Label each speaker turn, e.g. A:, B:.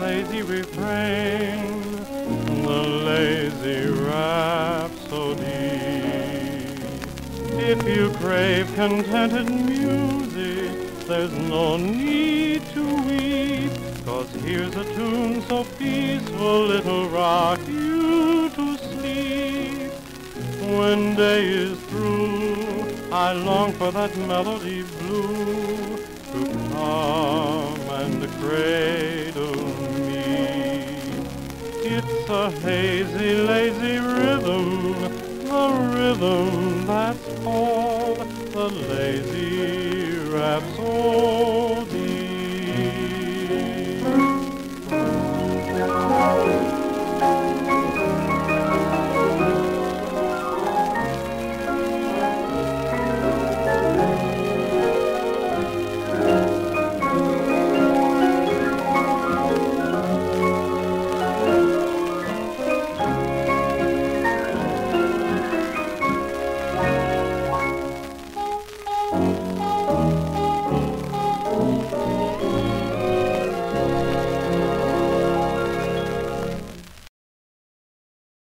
A: lazy refrain, the lazy rhapsody. If you crave contented music, there's no need to weep, cause here's a tune so peaceful it'll rock you to sleep. When day is through, I long for that melody blue A hazy, lazy rhythm, the rhythm that's called the lazy rhapsody.